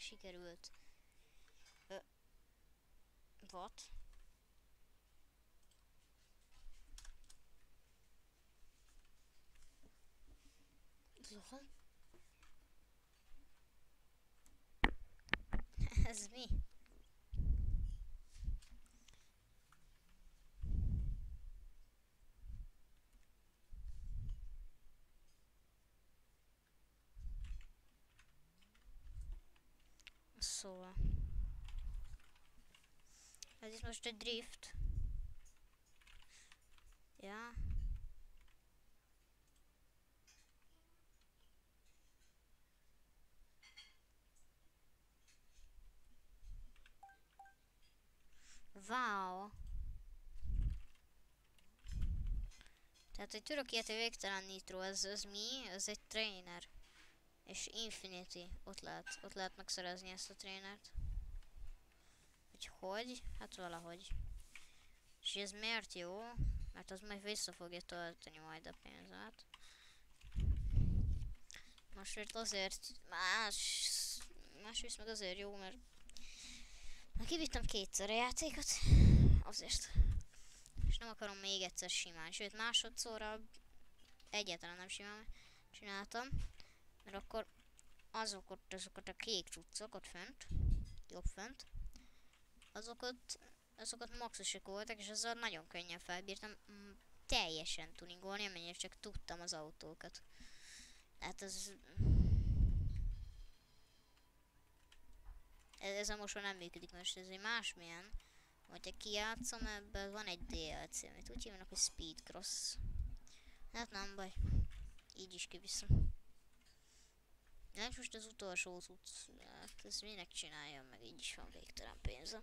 sikerült. Ö, what? Lol. Ez mi? Szóval. Ez itt most egy drift. Ja. Wow. Tehát egy tudok ilyet, hogy végtelen nitro, ez, ez mi? Ez egy trainer. És Infinity, ott lehet, ott lehet megszerezni ezt a trénert. Hogy hogy? Hát valahogy. És ez miért jó? Mert az majd vissza fogja tölteni majd a pénzet. Másrészt azért más, másrészt meg azért jó, mert Na, kivittem kétszer a játékot, azért. És nem akarom még egyszer simán, sőt másodszorra egyáltalán nem simán csináltam. Mert akkor azokat, azokat a kék cuccok fönt, jobb fönt, azokat, azokat maxosok voltak, és azzal nagyon könnyen felbírtam mm, teljesen tuningolni, amennyire csak tudtam az autókat. Hát ez... Ez, ez a most már nem működik, most ez egy másmilyen. Hogyha kijátszom, ebből van egy DLC, amit úgy hívnak, hogy Speed Cross. Hát nem baj. Így is kiviszem. Nem most az utolsó út, hát ezt minek csináljam, meg így is van végtelen pénzem.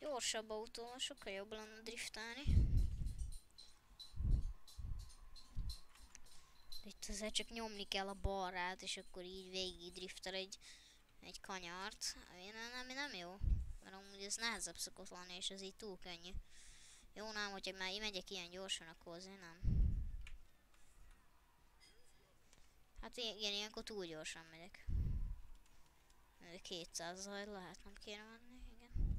Gyorsabb autó, sokkal jobb lenne driftálni. Itt azért csak nyomni kell a balrát, és akkor így végig driftel egy, egy kanyart. Ami nem, ami nem jó. Mert amúgy ez nehezebb szokott lenni, és ez így túl könnyű. Jó nem, hogyha már megyek ilyen gyorsan, akkor azért nem. Hát igen, ilyenkor túl gyorsan megyek. 200 zaj lehet, nem kéne menni, igen.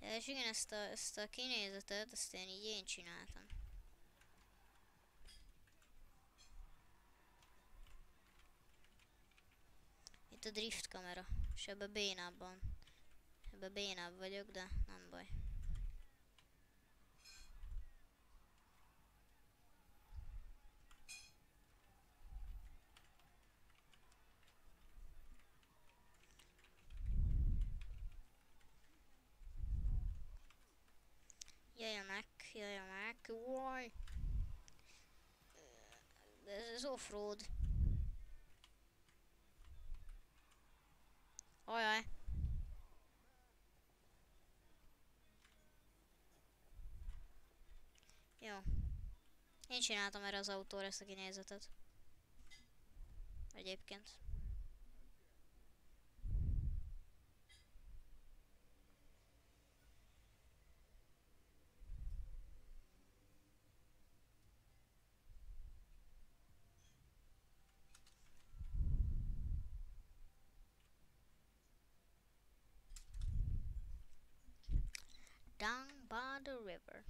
Ja, és igen, ezt a, ezt a kinézetet, ezt én így én csináltam. Itt a drift kamera, és ebbe bénábban. Ebbe bénább vagyok, de nem baj. Jöjjenek, jöjjenek, uaj! De ez az offroad. Ajaj. Jó. Én csináltam erre az autóra ezt a kinézetet. Egyébként. The river.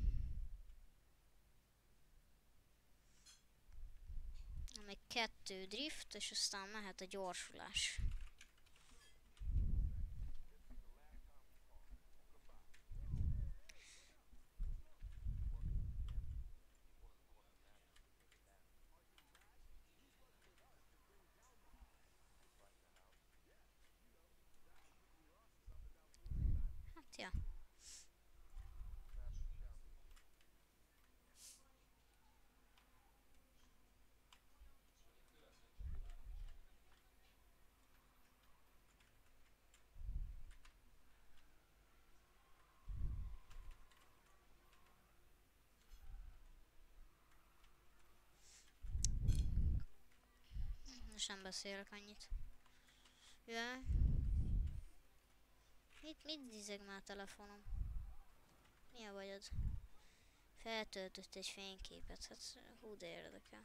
Még kettő drift, és aztán mehet a gyorsulás. Hát ja. És nem beszélek annyit. Jaj. Mit, mit dizeg már a telefonom? Mi a bajod? Feltöltött egy fényképet, hát hú de érdekel.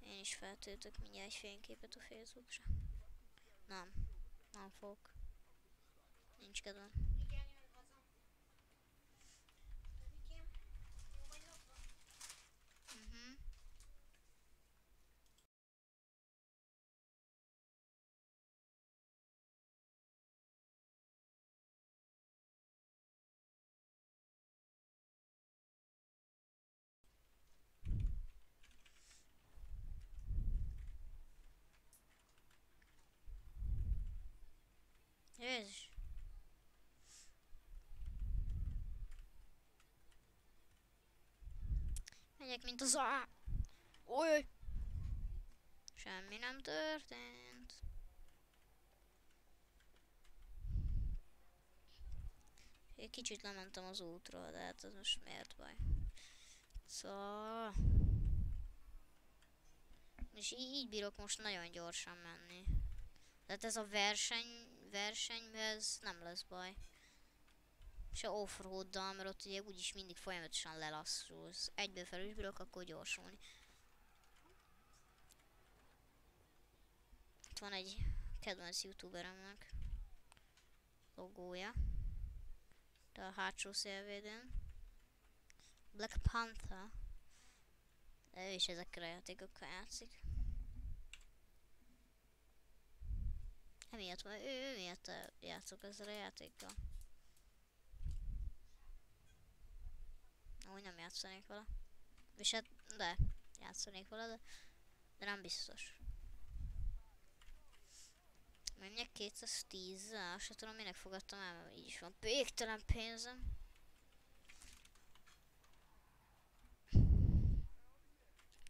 Én is feltöltök mindjárt egy fényképet a Facebookra. Nem, nem fogok. Nincs kedvem. Jézus. Megyek, mint az á... Oly! Semmi nem történt. Egy kicsit lementem az útról, de hát ez most miért baj? Szóval... És így, így bírok most nagyon gyorsan menni. Tehát ez a verseny, versenyhez nem lesz baj. Se offroaddal, mert ott ugye úgyis mindig folyamatosan lelassulsz. Egyből fel is bírok, akkor gyorsulni. Itt van egy kedvenc youtuberemnek logója. De a hátsó szélvédőn. Black Panther. Ő is ezekkel a játékokkal játszik. Emiatt van, ő, ő miatt játszok ezzel a játékkal. Amúgy nem játszanék vele. És hát, de, játszanék vele, de, de nem biztos. Menjek 210-zel, se tudom minek fogadtam el, mert így is van végtelen pénzem.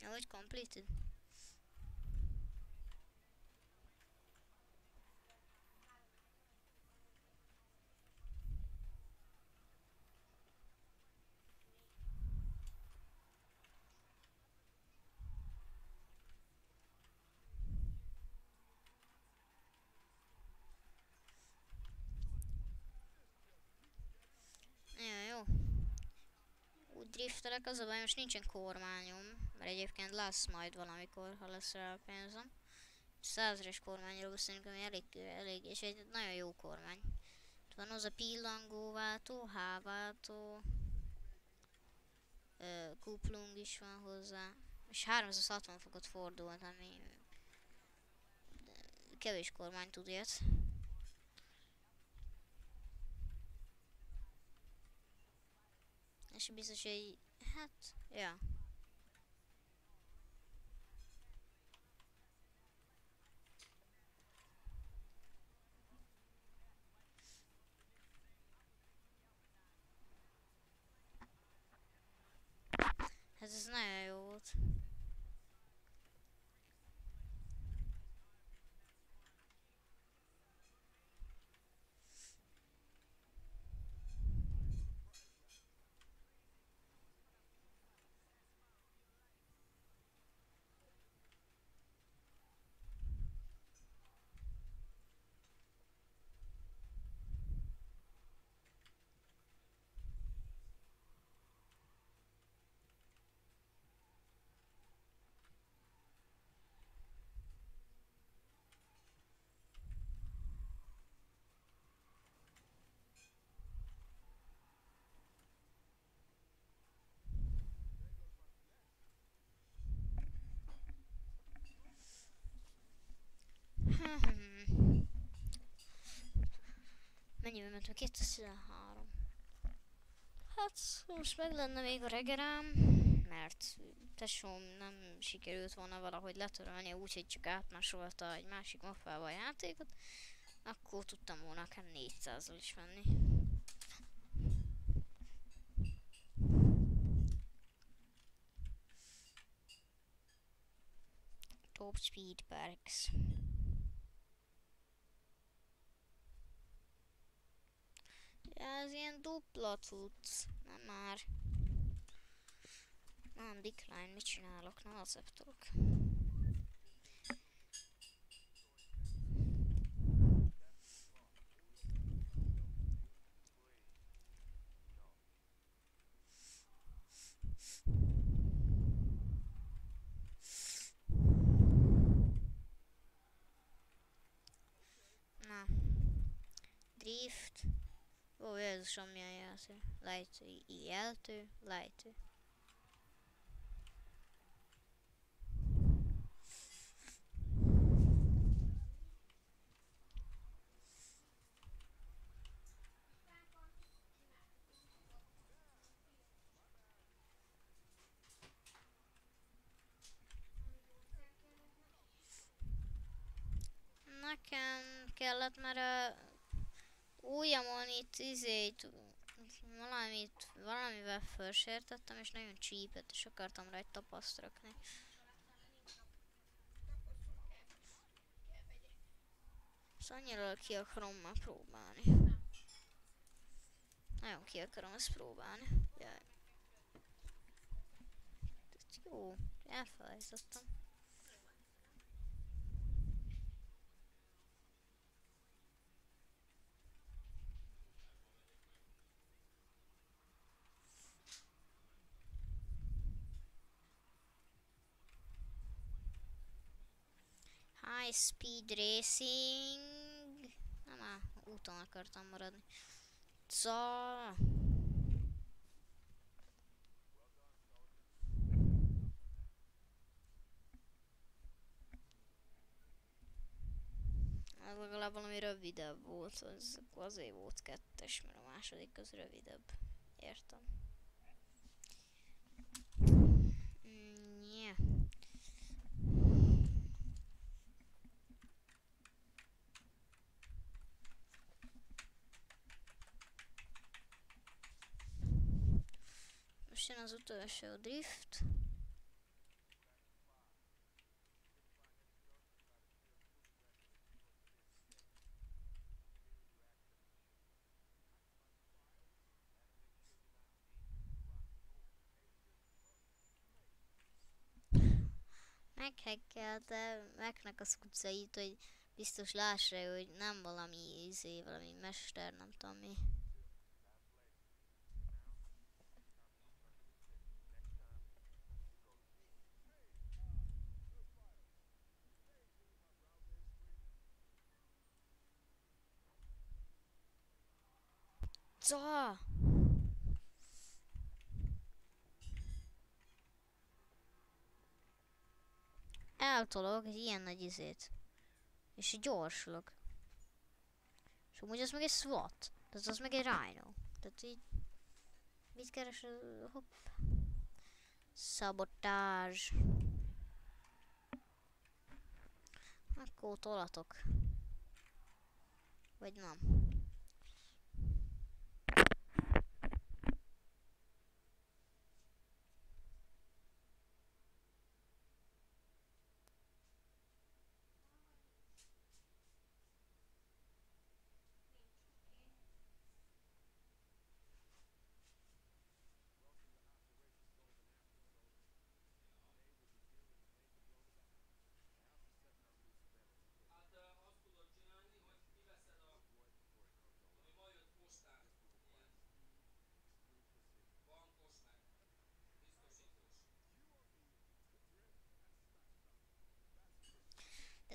Hogy completed. Jó, jó. Úgy driftelek, az a baj, most nincsen kormányom, mert egyébként lesz majd valamikor, ha lesz rá a pénzem. Százres kormányról beszélünk, ami elég, elég, és egy nagyon jó kormány. Itt van az a pillangóváltó, háváltó, ö, kuplung is van hozzá, és 360 fokot fordult, ami kevés kormány tud ilyet. És biztos, hogy hát, ja. Hát ez nagyon jó volt. Mennyibe ment? 213. Hát, most meg lenne még a regerám, mert tesóm nem sikerült volna valahogy letörölni, úgyhogy csak átmásolta egy másik mappába a játékot, akkor tudtam volna akár 400 is venni. Top Speed Perks. Ja, ez ilyen dupla cucc. Nem már. Nem, decline, mit csinálok? Nem acceptolok. Na. Drift. Ó, Jézusom, milyen jelző. Lejtő, jeltő, lejtő. Nekem kellett, mert a ujjamon itt izét, valamit, valamivel felsértettem, és nagyon csípett, és akartam rá egy tapaszt rakni. Szóval annyira ki akarom már próbálni. Nagyon ki akarom ezt próbálni. Jaj. Ez jó, elfelejtettem. High Speed Racing. Nem már úton akartam maradni. Szóval... Ez legalább valami rövidebb volt, az azért volt kettes, mert a második az rövidebb. Értem. Most jön az utolsó drift. Meghekkelte Megnek az utcait, hogy biztos lássa, hogy nem valami izé, valami mester, nem tudom mi. So. Eltolok egy ilyen nagy izét. És gyorsulok. És amúgy az meg egy SWAT. Tehát az meg egy Rhino. Tehát így... Mit keres? Hopp. Szabotázs. Akkor tolatok. Vagy nem. Hát ö, azt tudod csinálni, hogy kiveszed a... Ami ma jött postán. Ilyen. Bankos meg. Biztosítós.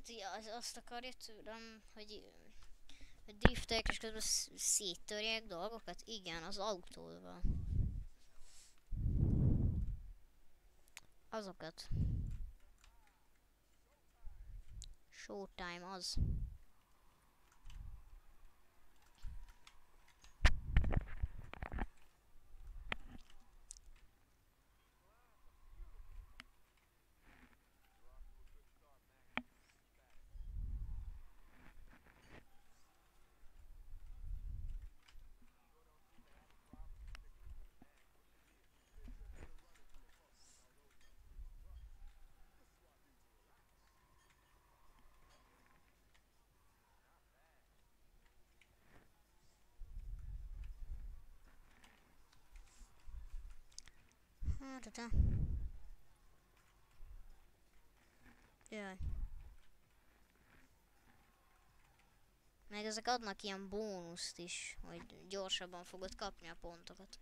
Tehát ugye az, azt akarja tőlem, hogy, hogy driftelják és közben sz- széttörják dolgokat? Igen, az autóval. Azokat. Showtime az. Hát. Jaj. Meg ezek adnak ilyen bónuszt is, hogy gyorsabban fogod kapni a pontokat.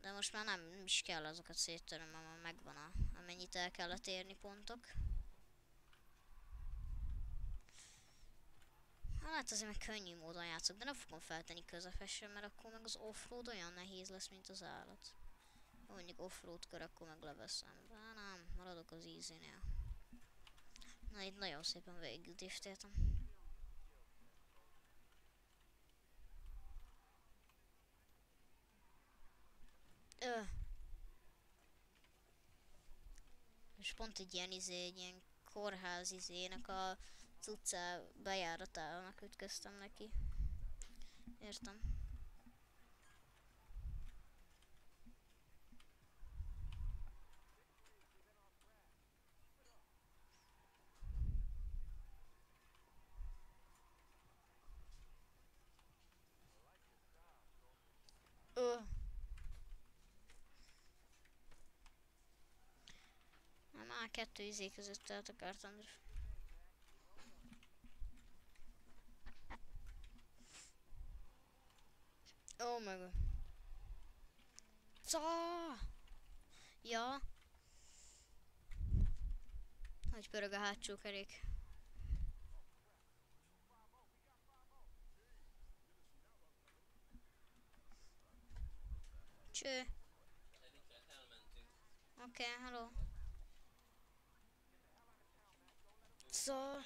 De most már nem, nem is kell azokat széttörni, mert megvan a, amennyit el kellett érni pontok. Hát azért meg könnyű módon játszok, de nem fogom feltenni közepesen, mert akkor meg az offroad olyan nehéz lesz, mint az állat. Mondjuk offroad kör, akkor meg leveszem. De nem, maradok az easy-nél. Na itt nagyon szépen végig driftéltem. Ö. És pont egy ilyen izé, egy ilyen kórház izének a cuccá bejáratának ütköztem neki. Értem. Ö. Nem, már kettő izé között el akartam. Oh my god. Ca! Ja. Hogy pörög a hátsó kerék. Cső. Oké, okay, hello. Ilyenek.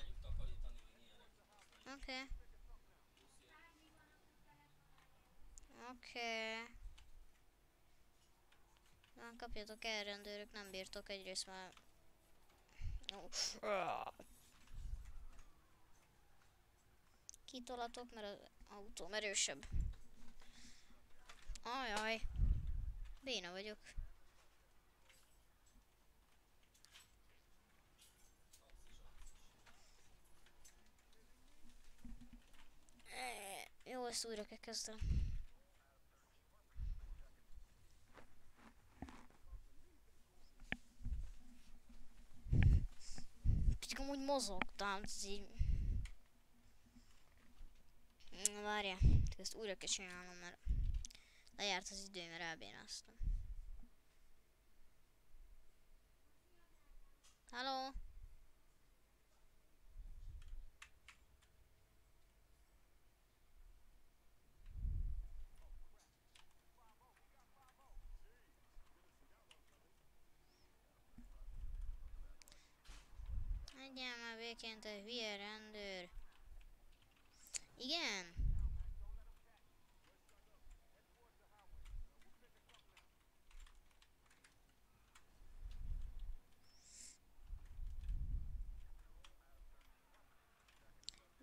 Oké. Oké. Okay. Na, kapjatok el, rendőrök, nem bírtok egyrészt már... Kitolatok, mert az autóm erősebb. Ajaj. Béna vagyok. Jó, ezt újra kell kezdeni. Csak amúgy mozogtam, ez így... Na, Várjál, ezt újra kell csinálnom, mert lejárt az idő, mert elbénáztam. Halló? Békén, te hülye rendőr. Igen?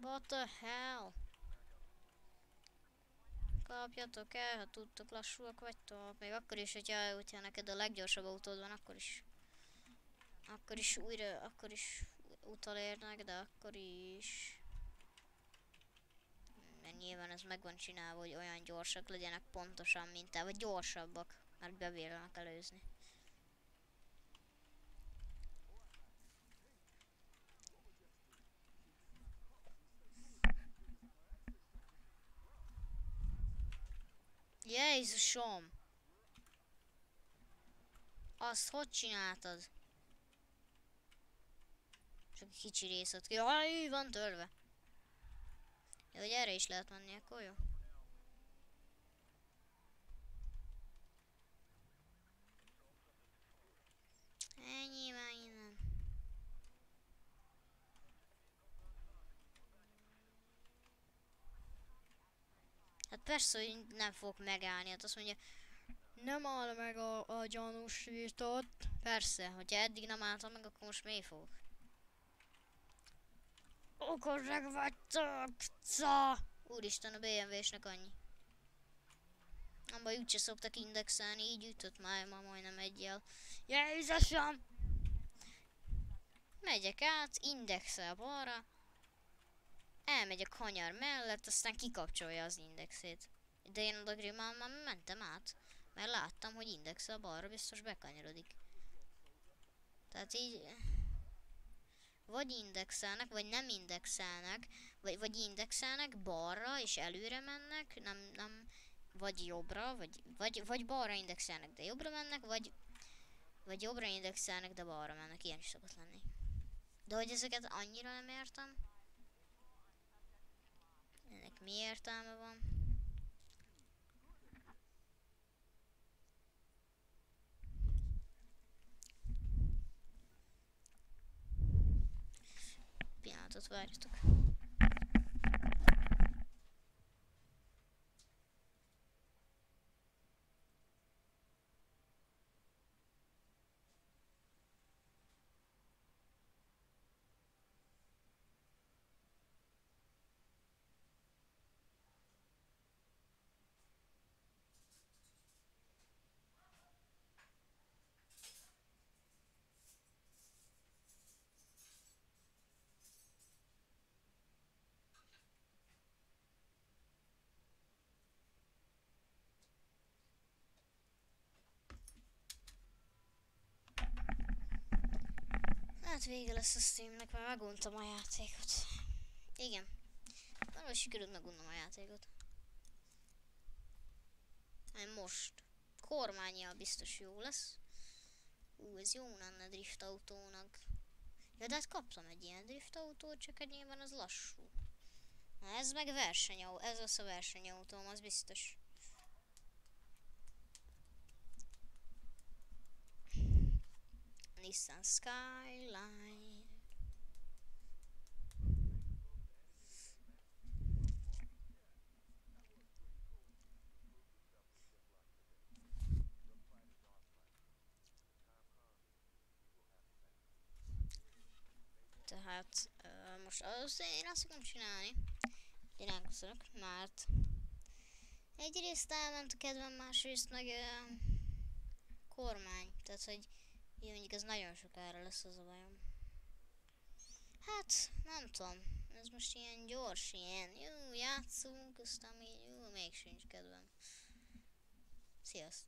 What the hell? Kapjatok el, ha tudtok, lassúak vagytok. Még akkor is, hogyha, hogyha neked a leggyorsabb autód van, akkor is. Akkor is újra, akkor is utolérnek, de akkor is... Mert nyilván ez meg van csinálva, hogy olyan gyorsak legyenek pontosan, mint te, vagy gyorsabbak, mert bebírnak előzni. Jézusom! Azt hogy csináltad? Csak kicsi részt ki. Jaj, van törve. Jó, hogy erre is lehet menni, akkor jó. Ennyi már innen. Hát persze, hogy nem fog megállni. Hát azt mondja, nem áll meg a, a gyanús. Persze, hogyha eddig nem álltam meg, akkor most miért fog? Okosak vagytok, ca! Úristen, a BMW-snek annyi. Nem baj, úgyse szoktak indexelni, így ütött már ma majdnem egyel. Jézusom! Megyek át, indexel balra. A kanyar mellett, aztán kikapcsolja az indexét. De én oda grimmel már mentem át. Mert láttam, hogy indexel balra, biztos bekanyarodik. Tehát így vagy indexelnek, vagy nem indexelnek, vagy, vagy indexelnek balra és előre mennek, nem, nem, vagy jobbra, vagy, vagy, vagy balra indexelnek, de jobbra mennek, vagy, vagy jobbra indexelnek, de balra mennek, ilyen is szokott lenni. De hogy ezeket annyira nem értem. Ennek mi értelme van? этот варежек. Hát vége lesz a streamnek, mert meguntam a játékot. Igen. Valahogy sikerült megunnom a játékot. Nem most. Kormányjal biztos jó lesz. Ú, ez jó lenne drift autónak. Ja, de hát kaptam egy ilyen drift autót, csak egy nyilván az lassú. Na ez meg versenyautó, ez az a versenyautóm, az biztos. Nissan Skyline. Tehát uh, most az én azt fogom csinálni, köszönök, mert egyrészt elment a kedvem, másrészt meg uh, kormány, tehát hogy jó, mondjuk ez nagyon sokára lesz az a bajom. Hát, nem tudom. Ez most ilyen gyors, ilyen jó, játszunk, aztán még jó, még sincs kedvem. Sziasztok.